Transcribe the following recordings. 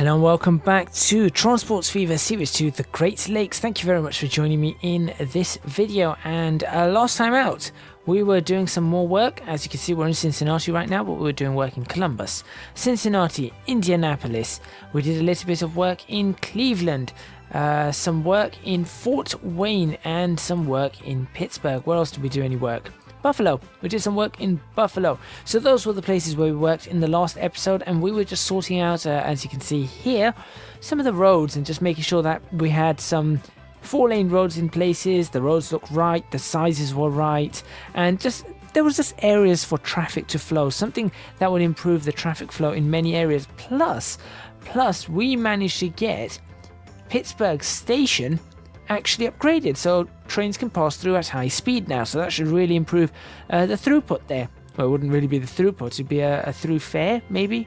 Hello and welcome back to Transports Fever Series 2 The Great Lakes. Thank you very much for joining me in this video. And uh, last time out, we were doing some more work. As you can see, we're in Cincinnati right now, but we were doing work in Columbus, Cincinnati, Indianapolis. We did a little bit of work in Cleveland, uh, some work in Fort Wayne, and some work in Pittsburgh. Where else did we do any work? Buffalo. We did some work in Buffalo. So those were the places where we worked in the last episode and we were just sorting out, uh, as you can see here, some of the roads and just making sure that we had some four lane roads in places, the roads looked right, the sizes were right, and just there was just areas for traffic to flow, something that would improve the traffic flow in many areas. Plus, plus we managed to get Pittsburgh Station actually upgraded so trains can pass through at high speed now so that should really improve uh, the throughput there. Well it wouldn't really be the throughput it'd be a, a through fare maybe?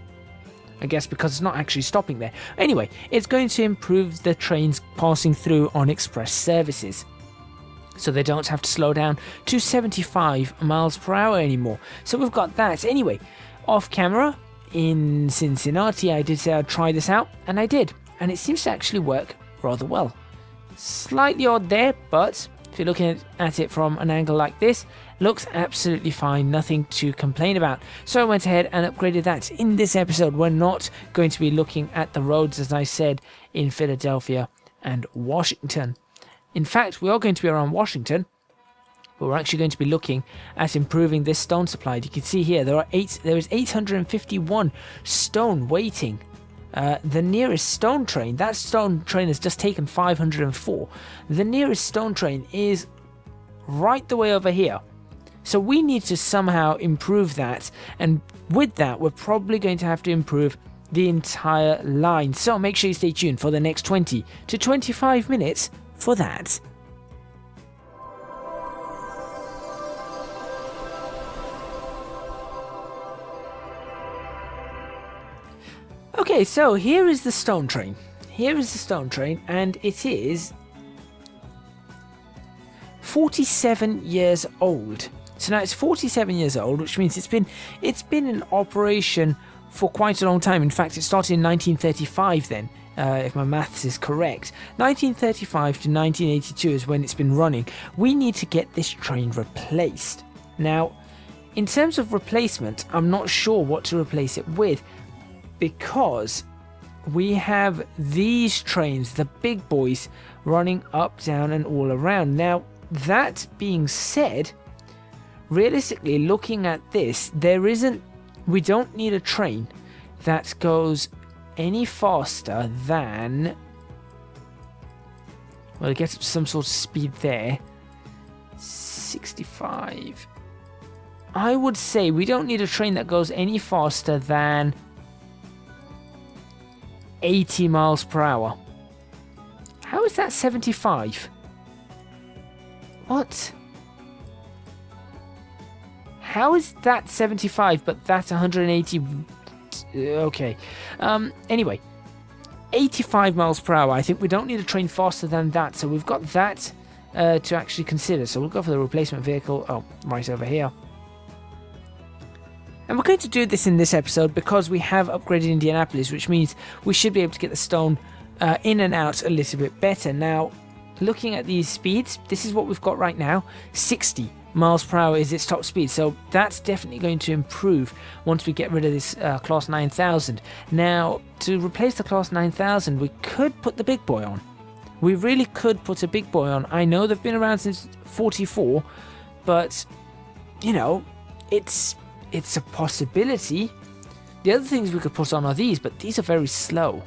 I guess because it's not actually stopping there. Anyway it's going to improve the trains passing through on express services so they don't have to slow down to 75 miles per hour anymore. So we've got that. Anyway off camera in Cincinnati I did say I'd try this out and I did and it seems to actually work rather well Slightly odd there, but if you're looking at it from an angle like this, looks absolutely fine, nothing to complain about. So I went ahead and upgraded that. In this episode, we're not going to be looking at the roads, as I said, in Philadelphia and Washington. In fact, we are going to be around Washington, but we're actually going to be looking at improving this stone supply. You can see here there are eight. There is 851 stone waiting uh, the nearest stone train, that stone train has just taken 504. The nearest stone train is right the way over here. So we need to somehow improve that. And with that, we're probably going to have to improve the entire line. So make sure you stay tuned for the next 20 to 25 minutes for that. Okay, so here is the stone train. Here is the stone train, and it is 47 years old. So now it's 47 years old, which means it's been it's been in operation for quite a long time. In fact, it started in 1935 then, uh, if my maths is correct. 1935 to 1982 is when it's been running. We need to get this train replaced. Now, in terms of replacement, I'm not sure what to replace it with because we have these trains, the big boys, running up, down, and all around. Now, that being said, realistically, looking at this, there isn't, we don't need a train that goes any faster than, well, it gets to some sort of speed there. 65. I would say we don't need a train that goes any faster than 80 miles per hour. How is that 75? What? How is that 75 but that's 180? Okay. Um, anyway, 85 miles per hour. I think we don't need a train faster than that, so we've got that uh, to actually consider. So we'll go for the replacement vehicle. Oh, right over here. And we're going to do this in this episode because we have upgraded Indianapolis, which means we should be able to get the stone uh, in and out a little bit better. Now, looking at these speeds, this is what we've got right now 60 miles per hour is its top speed. So that's definitely going to improve once we get rid of this uh, Class 9000. Now, to replace the Class 9000, we could put the big boy on. We really could put a big boy on. I know they've been around since 44, but, you know, it's it's a possibility. The other things we could put on are these, but these are very slow.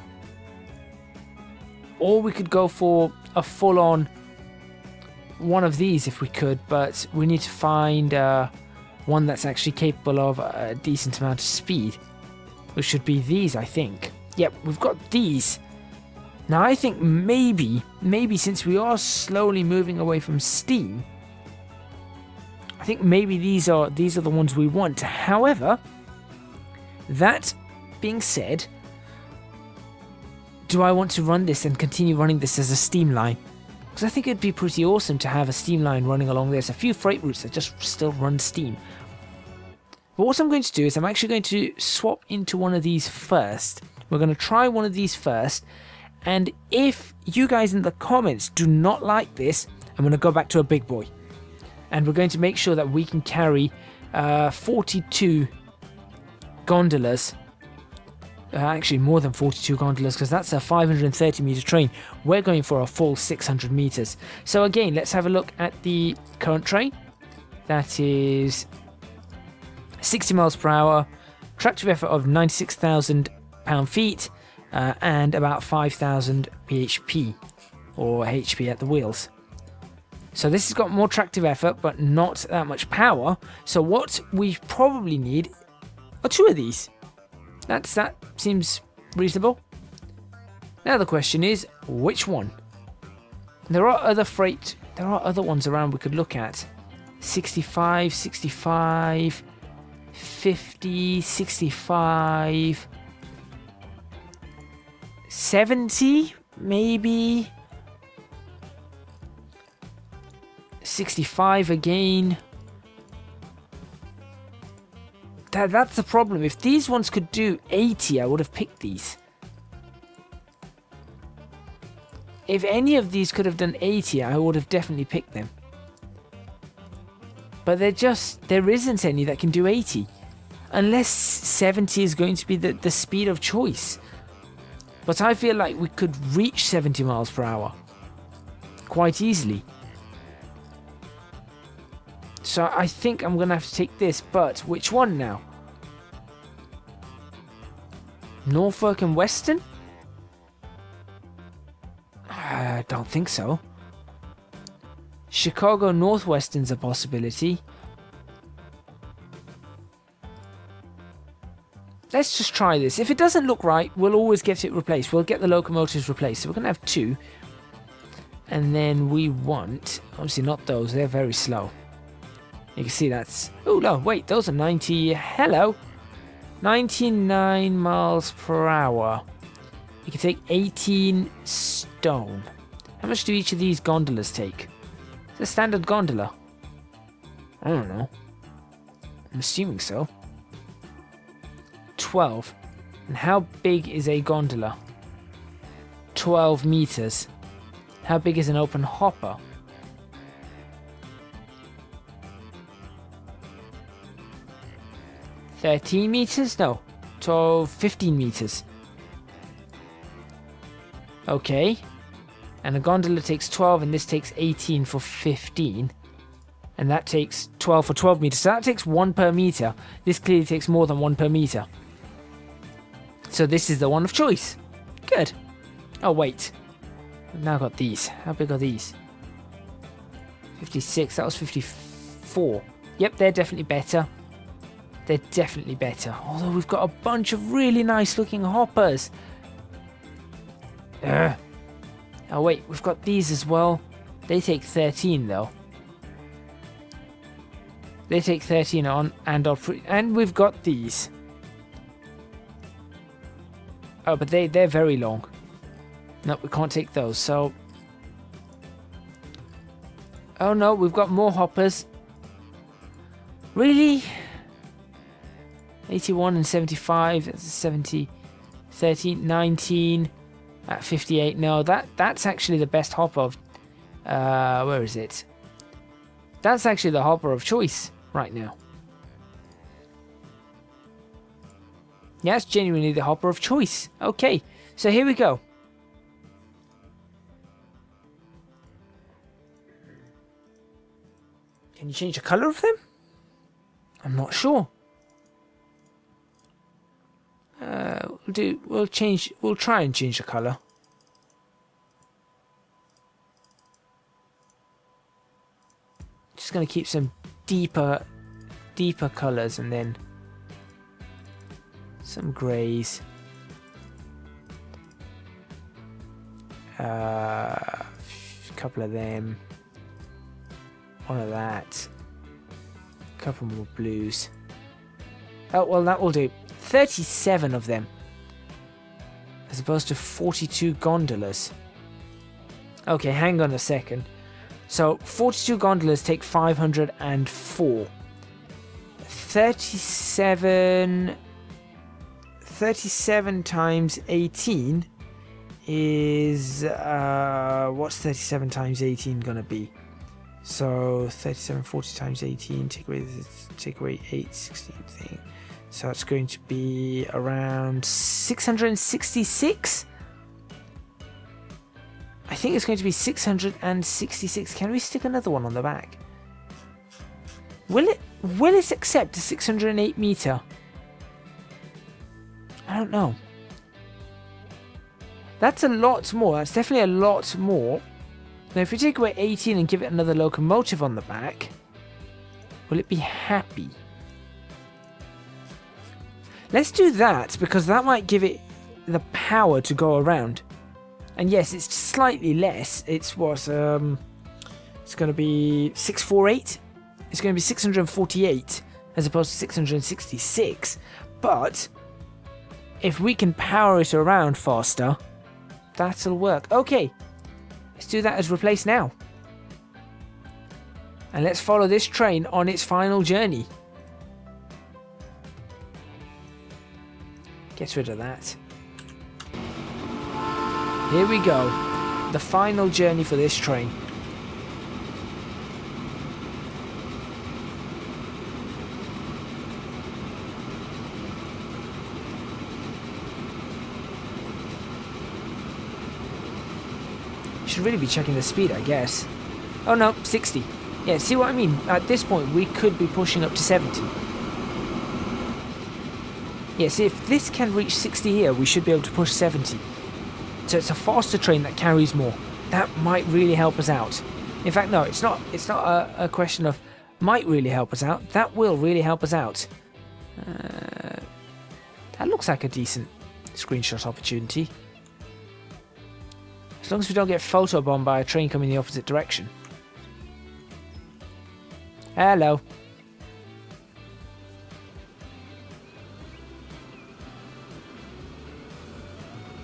Or we could go for a full-on one of these if we could, but we need to find uh, one that's actually capable of a decent amount of speed. Which should be these, I think. Yep, we've got these. Now I think maybe, maybe since we are slowly moving away from steam, think maybe these are these are the ones we want. However, that being said, do I want to run this and continue running this as a steam line? Because I think it'd be pretty awesome to have a steam line running along There's A few freight routes that just still run steam. But what I'm going to do is I'm actually going to swap into one of these first, We're going to try one of these first. And if you guys in the comments do not like this, I'm going to go back to a big boy. And we're going to make sure that we can carry uh, 42 gondolas. Uh, actually, more than 42 gondolas because that's a 530 meter train. We're going for a full 600 meters. So again, let's have a look at the current train. That is 60 miles per hour, tractive effort of 96,000 pound feet, uh, and about 5,000 bhp or HP at the wheels. So this has got more tractive effort, but not that much power. So what we probably need are two of these. That's that seems reasonable. Now the question is, which one? There are other freight, there are other ones around we could look at. 65, 65, 50, 65, 70, maybe. 65 again. That, that's the problem. If these ones could do 80, I would have picked these. If any of these could have done 80, I would have definitely picked them. But they're just, there isn't any that can do 80. Unless 70 is going to be the, the speed of choice. But I feel like we could reach 70 miles per hour. Quite easily. So I think I'm going to have to take this, but which one now? Norfolk and Western? I uh, don't think so. Chicago Northwestern's a possibility. Let's just try this. If it doesn't look right, we'll always get it replaced. We'll get the locomotives replaced. So we're going to have two. And then we want... Obviously not those. They're very slow. You can see that's... Oh, no, wait. Those are 90... Hello. 99 miles per hour. You can take 18 stone. How much do each of these gondolas take? Is a standard gondola? I don't know. I'm assuming so. 12. And how big is a gondola? 12 meters. How big is an open hopper? 13 meters? No, 12, 15 meters. Okay. And a gondola takes 12 and this takes 18 for 15. And that takes 12 for 12 meters. So that takes 1 per meter. This clearly takes more than 1 per meter. So this is the one of choice. Good. Oh, wait. I've now got these. How big are these? 56. That was 54. Yep, they're definitely better. They're definitely better. Although we've got a bunch of really nice looking hoppers. Ugh. Oh wait, we've got these as well. They take 13 though. They take 13 on and and we've got these. Oh, but they they're very long. No, we can't take those. So Oh no, we've got more hoppers. Really? 81 and 75, that's 70, 30, 19, at 58. No, that that's actually the best hopper of, uh, where is it? That's actually the hopper of choice right now. Yeah, it's genuinely the hopper of choice. Okay, so here we go. Can you change the color of them? I'm not sure. Uh, we'll do. We'll change. We'll try and change the color. Just gonna keep some deeper, deeper colors, and then some grays. Uh, a couple of them. One of that. A couple more blues. Oh well, that will do. 37 of them. As opposed to 42 gondolas. Okay, hang on a second. So 42 gondolas take 504. 37 37 times 18 is uh, what's 37 times 18 gonna be? So 37, 40 times 18, take away take away 8, 16 thing. So it's going to be around 666. I think it's going to be 666. Can we stick another one on the back? Will it will it accept a 608 meter? I don't know. That's a lot more. That's definitely a lot more. Now, if we take away 18 and give it another locomotive on the back, will it be happy? Let's do that, because that might give it the power to go around. And yes, it's slightly less. It's what, um, it's going to be 648. It's going to be 648 as opposed to 666. But if we can power it around faster, that'll work. Okay, let's do that as replace now. And let's follow this train on its final journey. Get rid of that. Here we go. The final journey for this train. should really be checking the speed, I guess. Oh no, 60. Yeah, see what I mean? At this point, we could be pushing up to 70. See, if this can reach 60 here, we should be able to push 70. So it's a faster train that carries more. That might really help us out. In fact, no, it's not. It's not a, a question of might really help us out. That will really help us out. Uh, that looks like a decent screenshot opportunity. As long as we don't get photobombed by a train coming the opposite direction. Hello.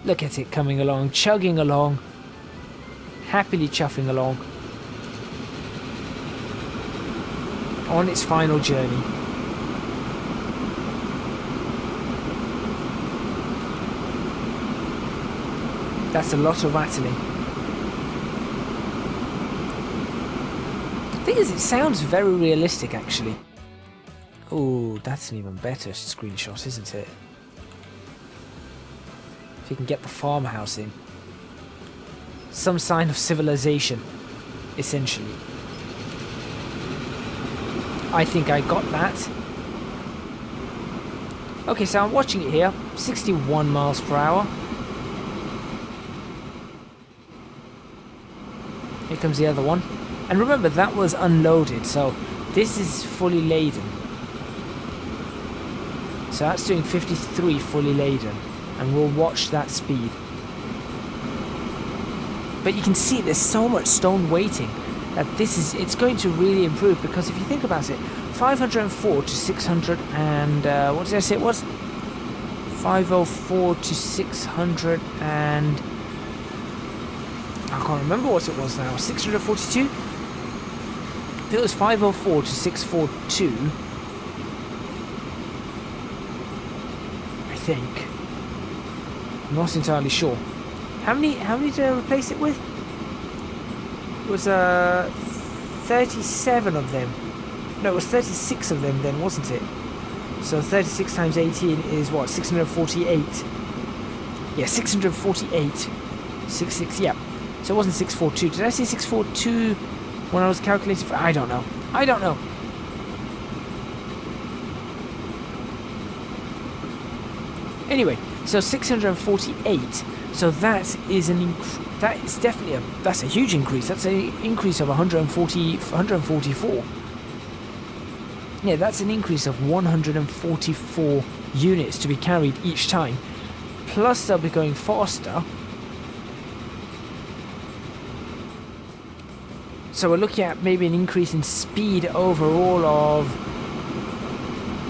Look at it coming along, chugging along, happily chuffing along on its final journey. That's a lot of rattling. The thing is, it sounds very realistic, actually. Oh, that's an even better screenshot, isn't it? If you can get the farmhouse in. Some sign of civilization, essentially. I think I got that. Okay, so I'm watching it here. 61 miles per hour. Here comes the other one. And remember, that was unloaded, so this is fully laden. So that's doing 53 fully laden. And we'll watch that speed. But you can see there's so much stone waiting that this is, it's going to really improve because if you think about it, 504 to 600 and, uh, what did I say it was? 504 to 600 and I can't remember what it was now. 642? If it was 504 to 642, I think. I'm not entirely sure. How many? How many did I replace it with? It was uh, 37 of them. No, it was 36 of them then, wasn't it? So 36 times 18 is what? 648. Yeah, 648. 66. Yeah. So it wasn't 642. Did I say 642 when I was calculating for... I don't know. I don't know. Anyway, so 648. So that is an that is definitely a that's a huge increase. That's an increase of 140 144. Yeah, that's an increase of 144 units to be carried each time. Plus they'll be going faster So we're looking at maybe an increase in speed overall of...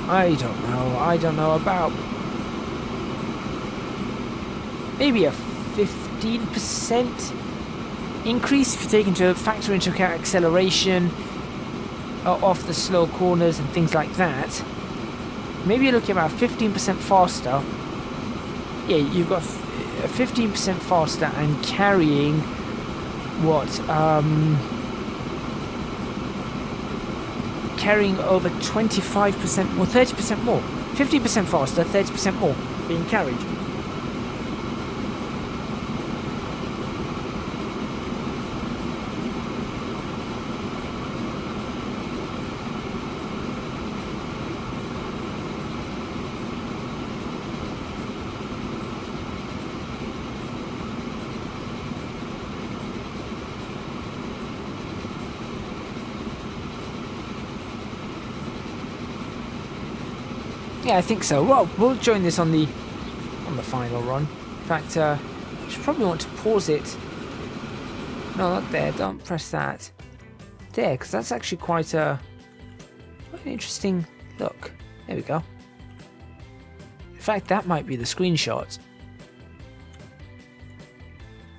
I don't know, I don't know, about... Maybe a 15% increase if you take into factor into account acceleration uh, off the slow corners and things like that. Maybe you're looking about 15% faster yeah, you've got 15% faster and carrying what? Um, carrying over 25% or 30% more. 50% faster, 30% more being carried. Yeah, I think so. Well, we'll join this on the on the final run. In fact, uh, I should probably want to pause it. No, not there. Don't press that. There, because that's actually quite a quite an interesting look. There we go. In fact, that might be the screenshot.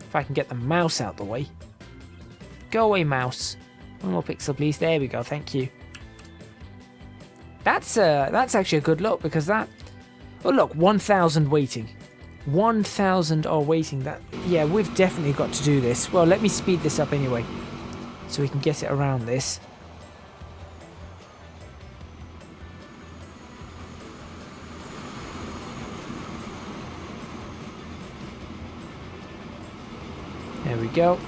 If I can get the mouse out the way. Go away, mouse. One more pixel, please. There we go. Thank you. That's uh, that's actually a good look because that. Oh look, 1,000 waiting. 1,000 are waiting. That yeah, we've definitely got to do this. Well, let me speed this up anyway, so we can get it around this. There we go.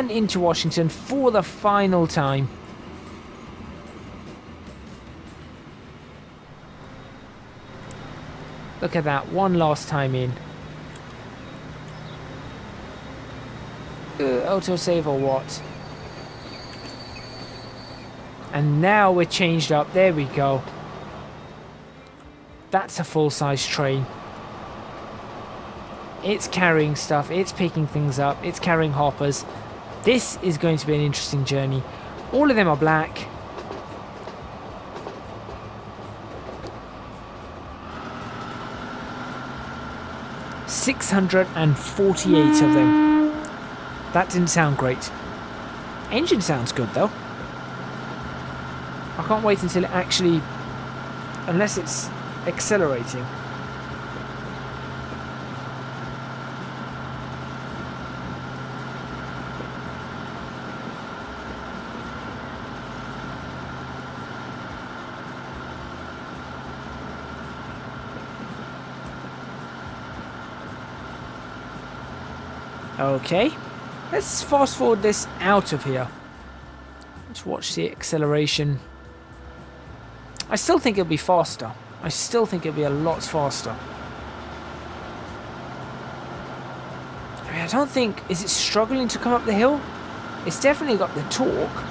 And into Washington for the final time. Look at that, one last time in. Uh, autosave or what? And now we're changed up. There we go. That's a full-size train. It's carrying stuff. It's picking things up. It's carrying hoppers. This is going to be an interesting journey. All of them are black. Six hundred and forty-eight of them. That didn't sound great. Engine sounds good though. I can't wait until it actually, unless it's accelerating. Okay, let's fast forward this out of here. Let's watch the acceleration. I still think it'll be faster. I still think it'll be a lot faster. I, mean, I don't think... Is it struggling to come up the hill? It's definitely got the torque.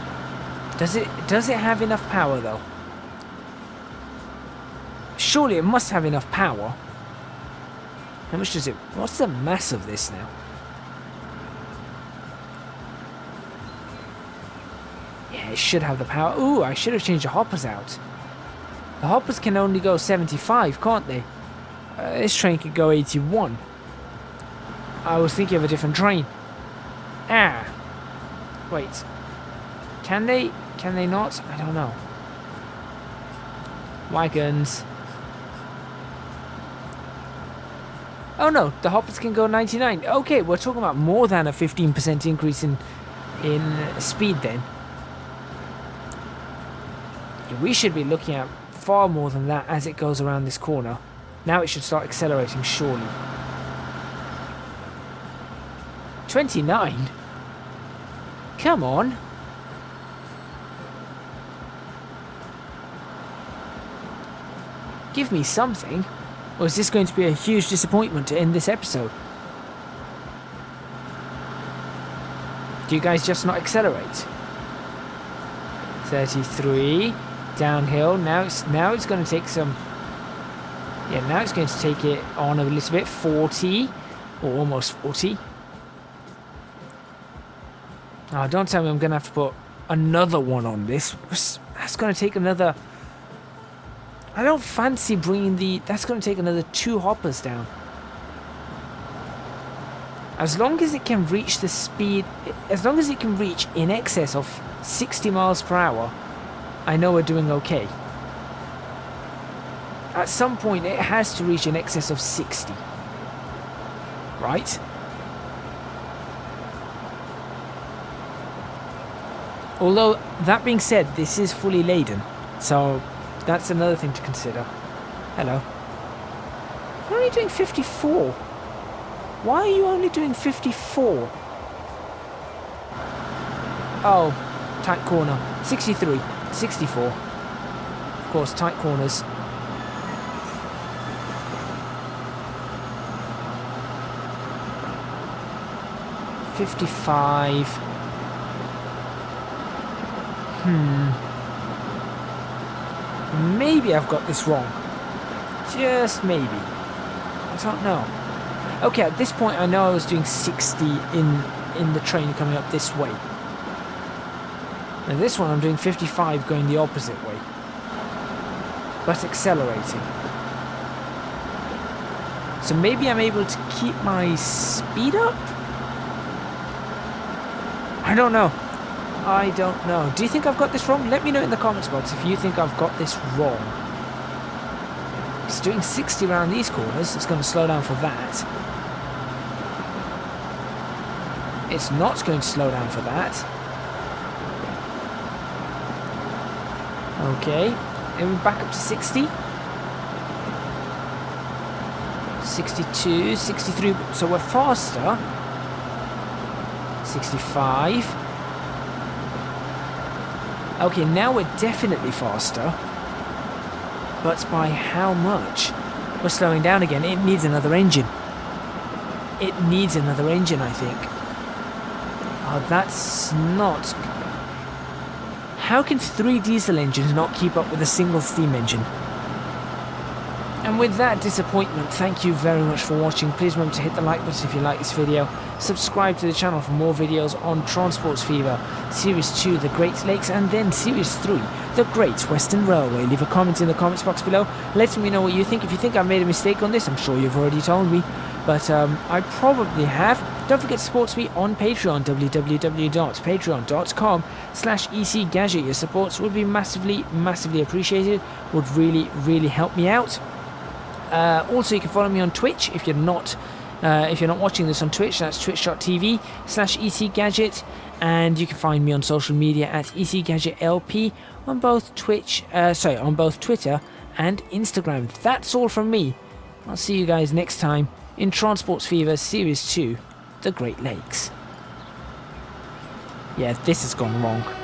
Does it, does it have enough power, though? Surely it must have enough power. How much does it... What's the mass of this now? It should have the power. Ooh, I should have changed the hoppers out. The hoppers can only go 75, can't they? Uh, this train could go 81. I was thinking of a different train. Ah. Wait. Can they? Can they not? I don't know. Wagons. Oh no, the hoppers can go 99. Okay, we're talking about more than a 15% increase in in speed then we should be looking at far more than that as it goes around this corner. Now it should start accelerating, surely. 29? Come on. Give me something. Or is this going to be a huge disappointment to end this episode? Do you guys just not accelerate? 33 downhill. Now it's now it's going to take some. Yeah, now it's going to take it on a little bit. 40 or almost 40. Oh, don't tell me I'm going to have to put another one on this. That's going to take another. I don't fancy bringing the. That's going to take another two hoppers down. As long as it can reach the speed, as long as it can reach in excess of 60 miles per hour, I know we're doing okay. at some point it has to reach an excess of 60. Right? Although, that being said, this is fully laden. So, that's another thing to consider. Hello. Why are you doing 54? Why are you only doing 54? Oh, tight corner. 63, 64. Of course, tight corners. Fifty-five. Hmm. Maybe I've got this wrong. Just maybe. I don't know. Okay, at this point I know I was doing 60 in in the train coming up this way. And this one I'm doing 55 going the opposite way. But accelerating. So maybe I'm able to keep my speed up? I don't know. I don't know. Do you think I've got this wrong? Let me know in the comments box if you think I've got this wrong. It's doing 60 around these corners. It's going to slow down for that. It's not going to slow down for that. Okay. And we're back up to 60. 62, 63. So we're faster. 65. Okay, now we're definitely faster. But by how much? We're slowing down again. It needs another engine. It needs another engine, I think. Oh, that's not... How can three diesel engines not keep up with a single steam engine? And with that disappointment, thank you very much for watching. Please remember to hit the like button if you like this video. Subscribe to the channel for more videos on Transports Fever, Series 2, The Great Lakes, and then Series 3, The Great Western Railway. Leave a comment in the comments box below, letting me know what you think. If you think I've made a mistake on this, I'm sure you've already told me, but um, I probably have. Don't forget to support me on Patreon, www.patreon.com slash ecgadget. Your supports would be massively, massively appreciated, would really, really help me out. Uh, also, you can follow me on Twitch if you're not uh, if you're not watching this on Twitch. That's twitch.tv slash ecgadget, and you can find me on social media at ecgadgetlp on both Twitch, uh, sorry, on both Twitter and Instagram. That's all from me. I'll see you guys next time in Transports Fever Series 2, The Great Lakes. Yeah, this has gone wrong.